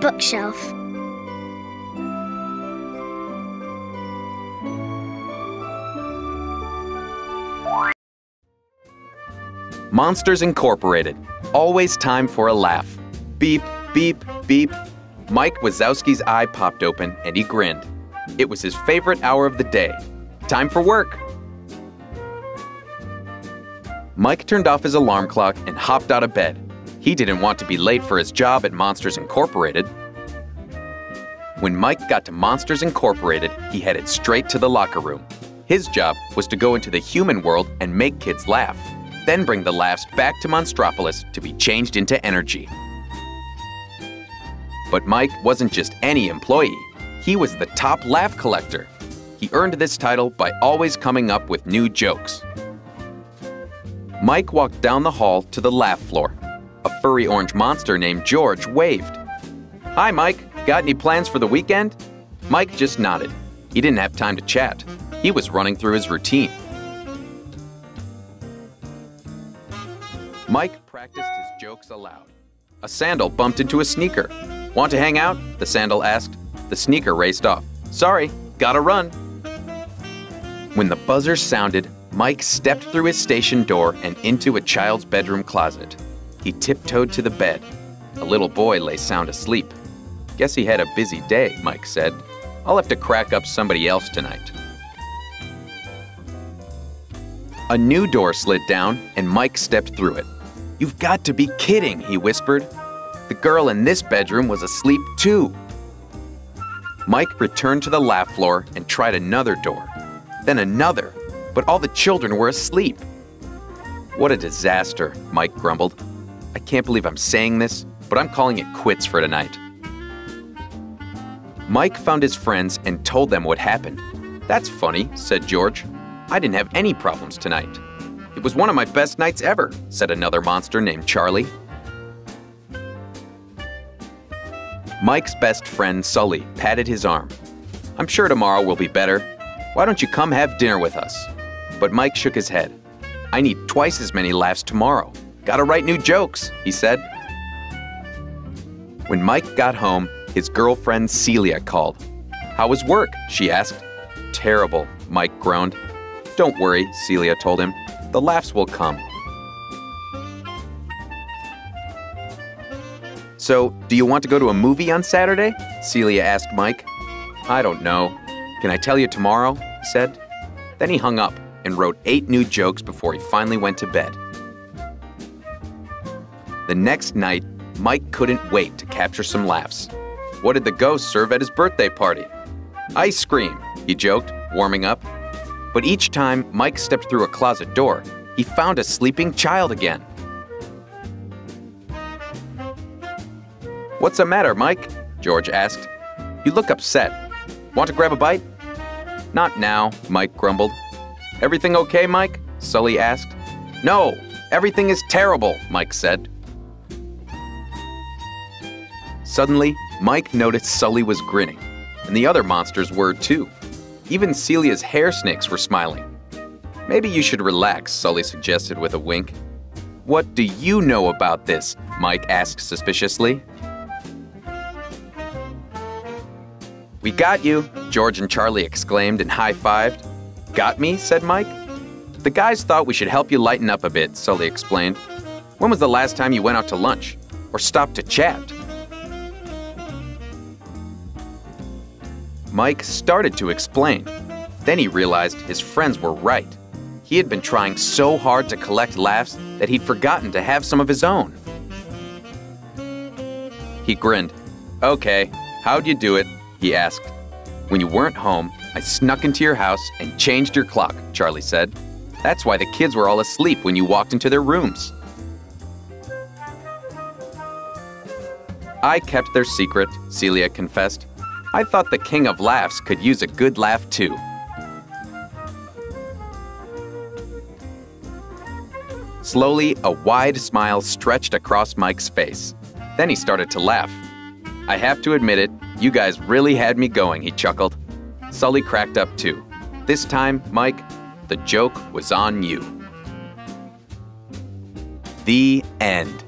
bookshelf. Monsters Incorporated. Always time for a laugh. Beep, beep, beep. Mike Wazowski's eye popped open and he grinned. It was his favorite hour of the day. Time for work. Mike turned off his alarm clock and hopped out of bed. He didn't want to be late for his job at Monsters Incorporated. When Mike got to Monsters Incorporated, he headed straight to the locker room. His job was to go into the human world and make kids laugh, then bring the laughs back to Monstropolis to be changed into energy. But Mike wasn't just any employee, he was the top laugh collector. He earned this title by always coming up with new jokes. Mike walked down the hall to the laugh floor. Furry orange monster named George waved. Hi, Mike. Got any plans for the weekend? Mike just nodded. He didn't have time to chat. He was running through his routine. Mike practiced his jokes aloud. A sandal bumped into a sneaker. Want to hang out? The sandal asked. The sneaker raced off. Sorry, gotta run. When the buzzer sounded, Mike stepped through his station door and into a child's bedroom closet. He tiptoed to the bed. A little boy lay sound asleep. Guess he had a busy day, Mike said. I'll have to crack up somebody else tonight. A new door slid down, and Mike stepped through it. You've got to be kidding, he whispered. The girl in this bedroom was asleep too. Mike returned to the laugh floor and tried another door, then another, but all the children were asleep. What a disaster, Mike grumbled. I can't believe I'm saying this, but I'm calling it quits for tonight. Mike found his friends and told them what happened. That's funny, said George. I didn't have any problems tonight. It was one of my best nights ever, said another monster named Charlie. Mike's best friend, Sully, patted his arm. I'm sure tomorrow will be better. Why don't you come have dinner with us? But Mike shook his head. I need twice as many laughs tomorrow. Gotta write new jokes, he said. When Mike got home, his girlfriend Celia called. How was work? she asked. Terrible, Mike groaned. Don't worry, Celia told him. The laughs will come. So, do you want to go to a movie on Saturday? Celia asked Mike. I don't know. Can I tell you tomorrow? he said. Then he hung up and wrote eight new jokes before he finally went to bed. The next night, Mike couldn't wait to capture some laughs. What did the ghost serve at his birthday party? Ice cream, he joked, warming up. But each time Mike stepped through a closet door, he found a sleeping child again. What's the matter, Mike? George asked. You look upset. Want to grab a bite? Not now, Mike grumbled. Everything okay, Mike? Sully asked. No, everything is terrible, Mike said. Suddenly, Mike noticed Sully was grinning, and the other monsters were too. Even Celia's hair snakes were smiling. Maybe you should relax, Sully suggested with a wink. What do you know about this? Mike asked suspiciously. We got you, George and Charlie exclaimed and high fived. Got me? said Mike. The guys thought we should help you lighten up a bit, Sully explained. When was the last time you went out to lunch? Or stopped to chat? Mike started to explain. Then he realized his friends were right. He had been trying so hard to collect laughs that he'd forgotten to have some of his own. He grinned. Okay, how'd you do it? He asked. When you weren't home, I snuck into your house and changed your clock, Charlie said. That's why the kids were all asleep when you walked into their rooms. I kept their secret, Celia confessed. I thought the King of Laughs could use a good laugh too. Slowly, a wide smile stretched across Mike's face. Then he started to laugh. I have to admit it, you guys really had me going, he chuckled. Sully cracked up too. This time, Mike, the joke was on you. The end.